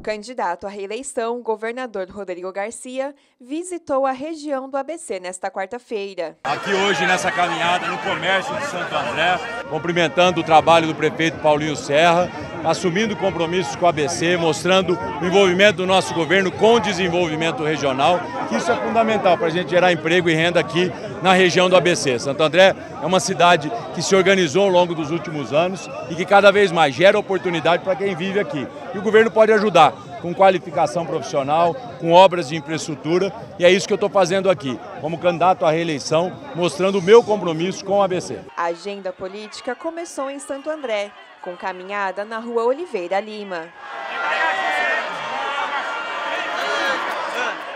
candidato à reeleição, o governador Rodrigo Garcia, visitou a região do ABC nesta quarta-feira. Aqui hoje nessa caminhada no comércio de Santo André, cumprimentando o trabalho do prefeito Paulinho Serra, assumindo compromissos com o ABC, mostrando o envolvimento do nosso governo com o desenvolvimento regional, que isso é fundamental para a gente gerar emprego e renda aqui na região do ABC. Santo André é uma cidade que se organizou ao longo dos últimos anos e que cada vez mais gera oportunidade para quem vive aqui. E o governo pode ajudar com qualificação profissional, com obras de infraestrutura, e é isso que eu estou fazendo aqui, como candidato à reeleição, mostrando o meu compromisso com o ABC. A agenda política começou em Santo André, com caminhada na rua Oliveira Lima.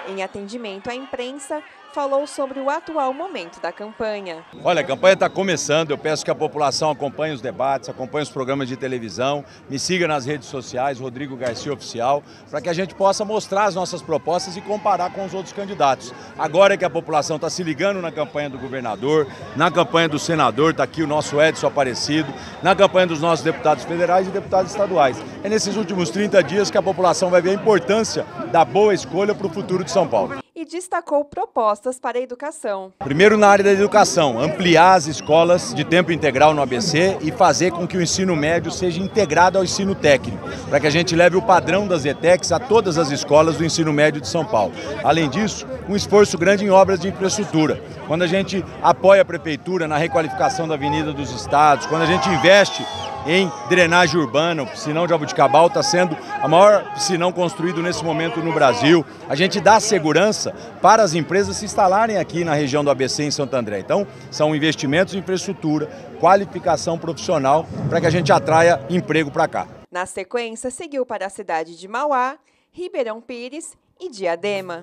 Em atendimento à imprensa, falou sobre o atual momento da campanha. Olha, a campanha está começando, eu peço que a população acompanhe os debates, acompanhe os programas de televisão, me siga nas redes sociais, Rodrigo Garcia Oficial, para que a gente possa mostrar as nossas propostas e comparar com os outros candidatos. Agora é que a população está se ligando na campanha do governador, na campanha do senador, está aqui o nosso Edson Aparecido, na campanha dos nossos deputados federais e deputados estaduais. É nesses últimos 30 dias que a população vai ver a importância da boa escolha para o futuro de São Paulo e destacou propostas para a educação. Primeiro, na área da educação, ampliar as escolas de tempo integral no ABC e fazer com que o ensino médio seja integrado ao ensino técnico, para que a gente leve o padrão das ETECs a todas as escolas do ensino médio de São Paulo. Além disso, um esforço grande em obras de infraestrutura. Quando a gente apoia a prefeitura na requalificação da Avenida dos Estados, quando a gente investe em drenagem urbana. O piscinão de Abuticabal está sendo a maior piscinão construído nesse momento no Brasil. A gente dá segurança para as empresas se instalarem aqui na região do ABC em Santo André. Então, são investimentos em infraestrutura, qualificação profissional para que a gente atraia emprego para cá. Na sequência, seguiu para a cidade de Mauá, Ribeirão Pires e Diadema.